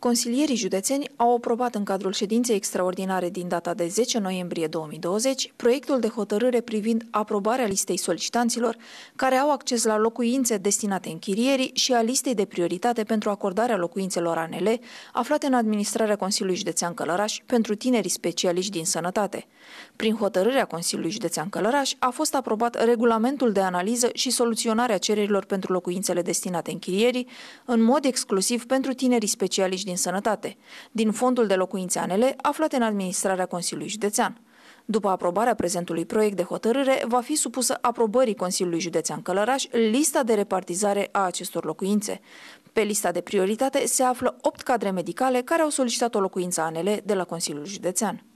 Consilierii județeni au aprobat în cadrul ședinței extraordinare din data de 10 noiembrie 2020 proiectul de hotărâre privind aprobarea listei solicitanților care au acces la locuințe destinate închirierii și a listei de prioritate pentru acordarea locuințelor ANL aflate în administrarea Consiliului Județean Călăraș pentru tinerii specialiști din sănătate. Prin hotărârea Consiliului Județean Călăraș a fost aprobat regulamentul de analiză și soluționarea cererilor pentru locuințele destinate închirierii în mod exclusiv pentru tinerii specialiști din sănătate, din fondul de locuințe ANL aflate în administrarea Consiliului Județean. După aprobarea prezentului proiect de hotărâre, va fi supusă aprobării Consiliului Județean Călăraș lista de repartizare a acestor locuințe. Pe lista de prioritate se află 8 cadre medicale care au solicitat o locuință ANL de la Consiliul Județean.